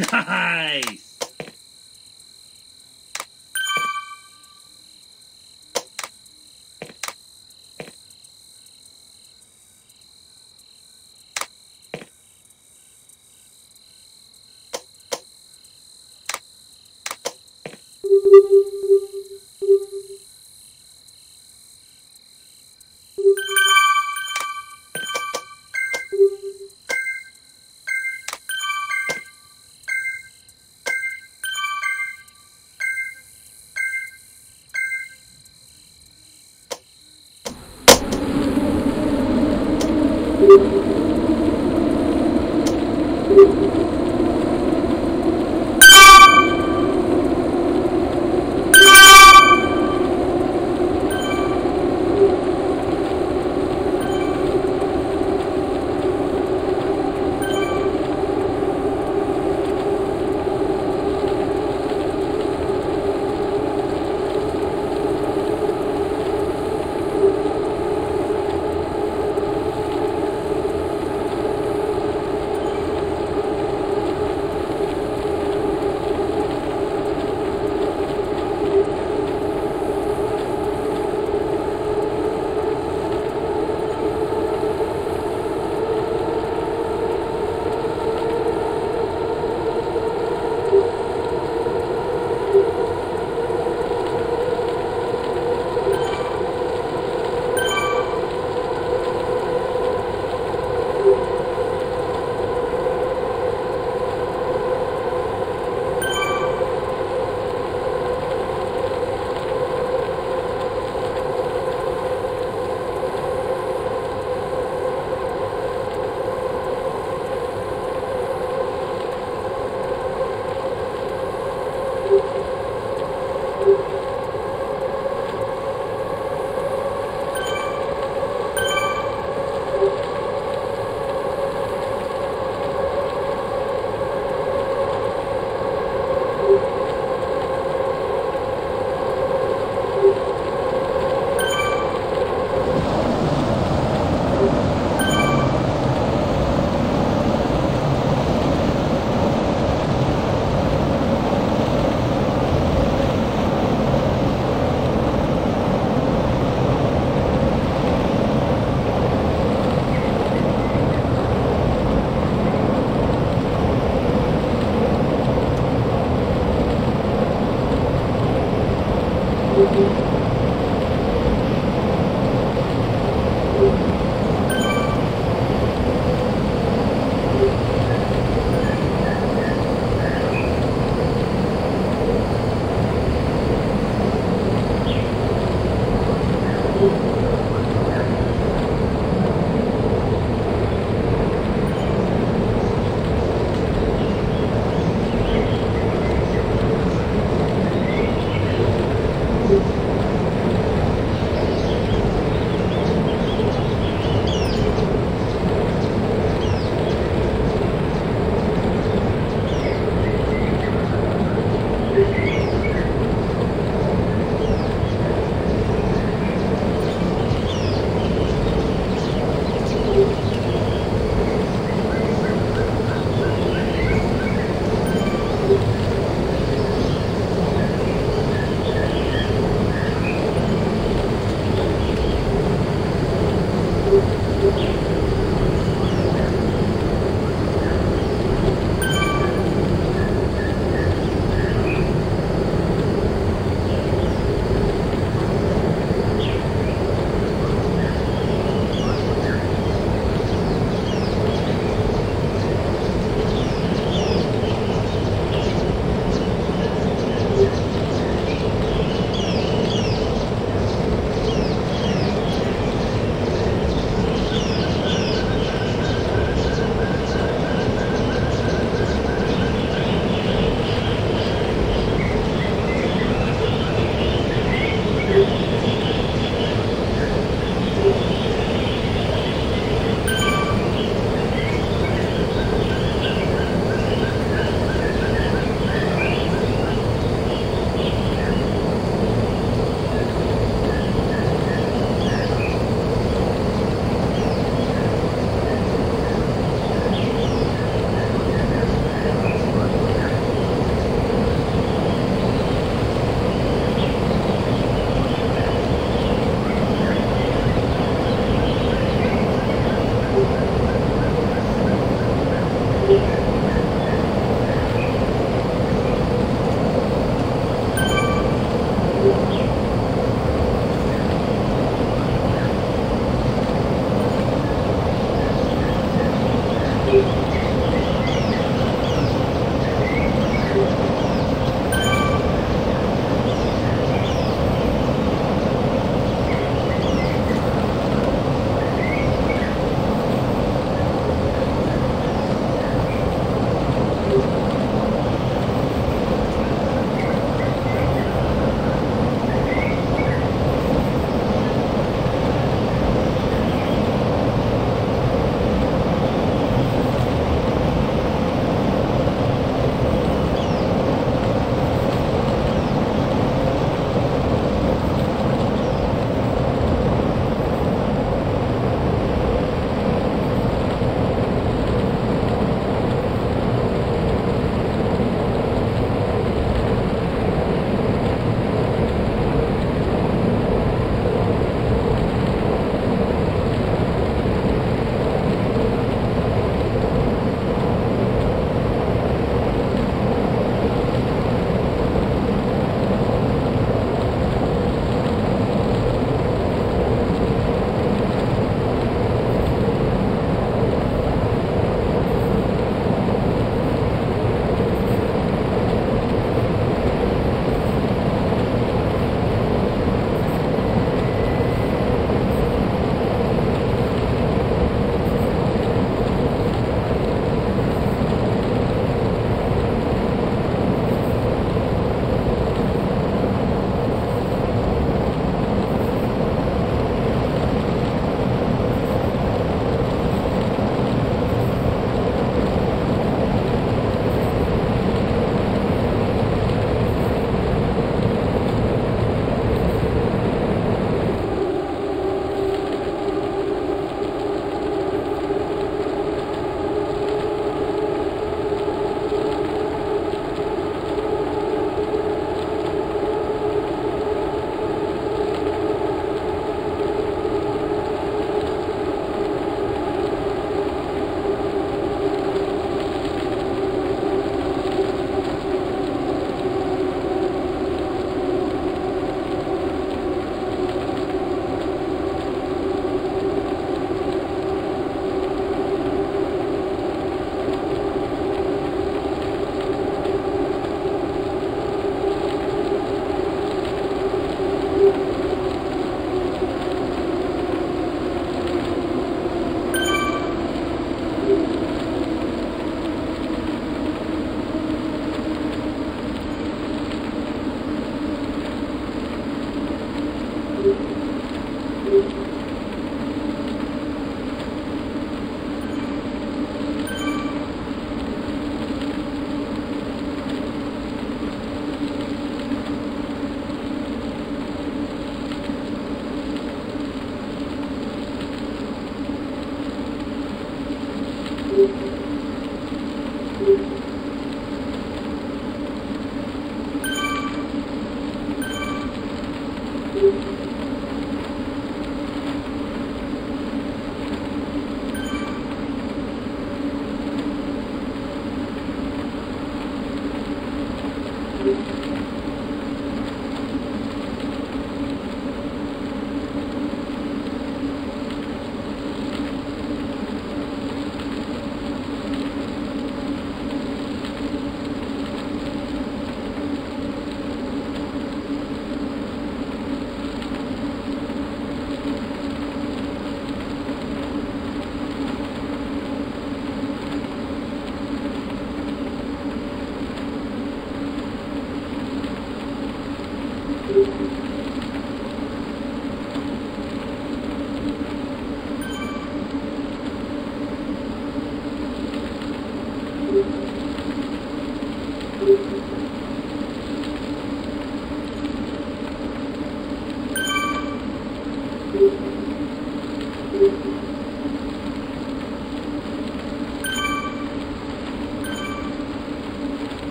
Nice!